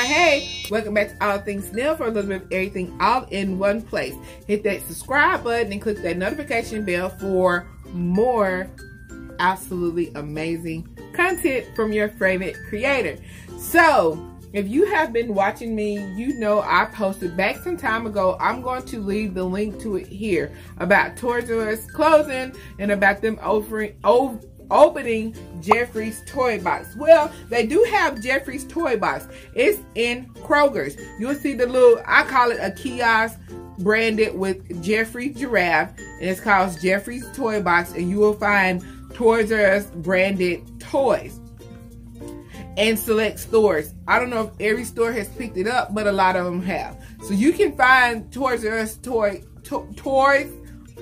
now, hey, welcome back to All Things Nele for a little bit of everything all in one place. Hit that subscribe button and click that notification bell for more absolutely amazing content from your favorite creator. So, if you have been watching me, you know I posted back some time ago. I'm going to leave the link to it here about Toys R Us closing and about them offering, opening Geoffrey's Toy Box. Well, they do have Geoffrey's Toy Box. It's in Kroger's. You'll see the little, I call it a kiosk branded with Geoffrey Giraffe. And it's called Geoffrey's Toy Box. And you will find Toys R Us branded toys and select stores. I don't know if every store has picked it up, but a lot of them have. So you can find Toys R Us toy to, toys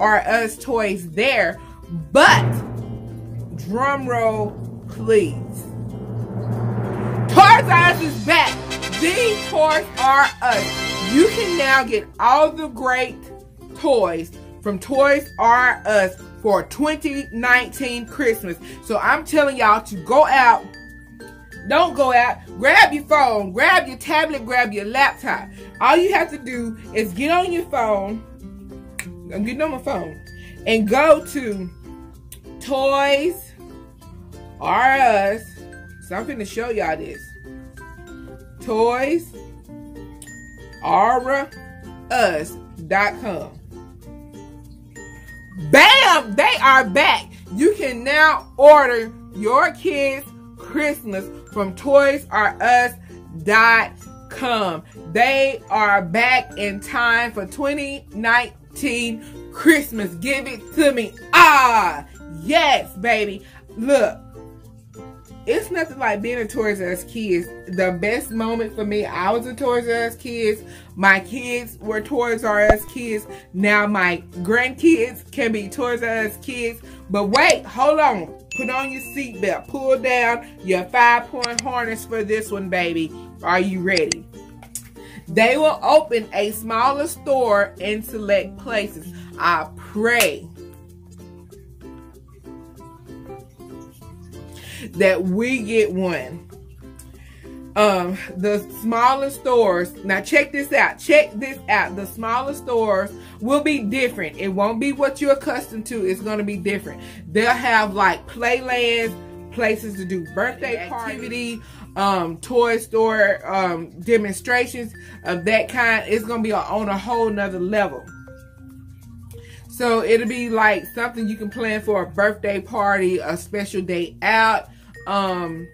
or us toys there, but drum roll, please. Us is back. These Toys R Us. You can now get all the great toys from Toys R Us for 2019 Christmas. So I'm telling y'all to go out don't go out. Grab your phone, grab your tablet, grab your laptop. All you have to do is get on your phone. I'm getting on my phone. And go to Toys R Us. So I'm to show y'all this. Toys R Us.com. Bam! They are back. You can now order your kids' Christmas from ToysRUs.com. They are back in time for 2019 Christmas. Give it to me. Ah, yes, baby. Look, it's nothing like being a Toys R Us kids. The best moment for me, I was a Toys R Us kids. My kids were Toys R Us kids. Now my grandkids can be Toys R Us kids. But wait, hold on. Put on your seatbelt. Pull down your five-point harness for this one, baby. Are you ready? They will open a smaller store in select places. I pray that we get one. Um, the smaller stores, now check this out. Check this out. The smaller stores will be different. It won't be what you're accustomed to. It's going to be different. They'll have like playlands, places to do birthday activity, um, toy store um, demonstrations of that kind. It's going to be on a whole nother level. So it'll be like something you can plan for a birthday party, a special day out, um,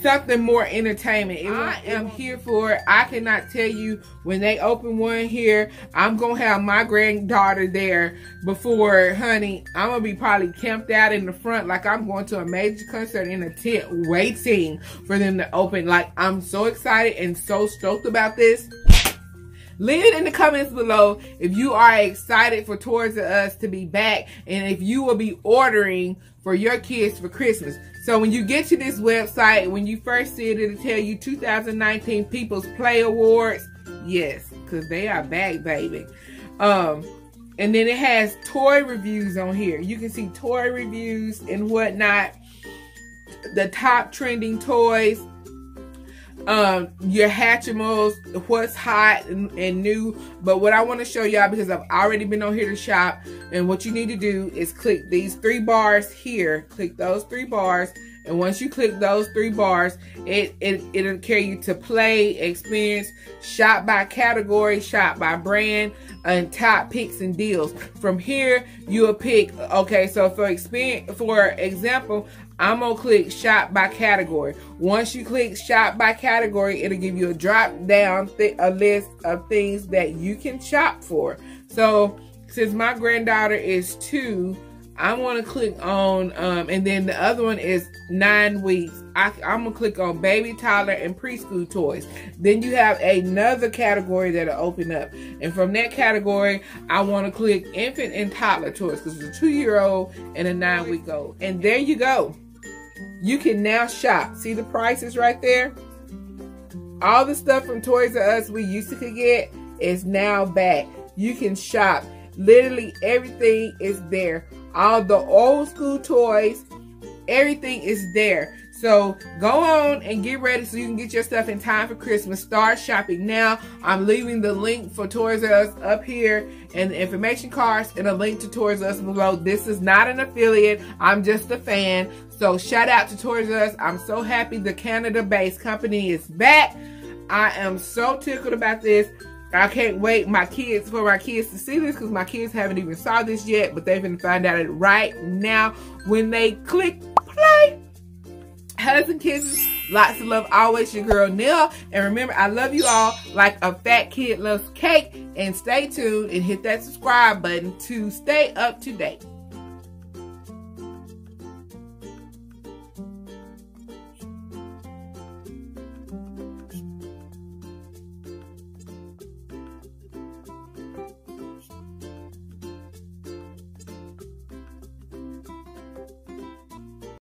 something more entertainment. I am here for it. I cannot tell you when they open one here, I'm going to have my granddaughter there before, honey, I'm going to be probably camped out in the front like I'm going to a major concert in a tent waiting for them to open. Like, I'm so excited and so stoked about this. Leave it in the comments below if you are excited for Toys R Us to be back and if you will be ordering for your kids for Christmas. So when you get to this website, when you first see it, it'll tell you 2019 People's Play Awards. Yes, because they are back, baby. Um, and then it has toy reviews on here. You can see toy reviews and whatnot. The top trending toys um your Hatchimals, what's hot and, and, new. But what I want to show y'all because I've already been on here to shop, and what you need to do is click these three bars here. Click those three bars, and once you click those three bars, it, it it'll carry you to play, experience, shop by category, shop by brand, and top picks and deals. From here, you'll pick. Okay, so for experience, for example, I'm gonna click shop by category. Once you click shop by category, it'll give you a drop down a list of things that you can shop for. So since my granddaughter is two, I want to click on, um, and then the other one is nine weeks. I, am to click on baby, toddler, and preschool toys. Then you have another category that'll open up. And from that category, I want to click infant and toddler toys because it's a two-year-old and a nine-week-old. And there you go you can now shop. See the prices right there? All the stuff from Toys R Us we used to get is now back. You can shop. Literally everything is there. All the old school toys, everything is there. So go on and get ready so you can get your stuff in time for Christmas. Start shopping now. I'm leaving the link for Toys R Us up here and the information cards and a link to Toys R Us below. This is not an affiliate. I'm just a fan. So shout out to Toys Us. I'm so happy the Canada-based company is back. I am so tickled about this. I can't wait my kids for my kids to see this because my kids haven't even saw this yet, but they're gonna find out it right now when they click play. Hugs and kisses, lots of love, always your girl Nell. And remember, I love you all like a fat kid loves cake. And stay tuned and hit that subscribe button to stay up to date.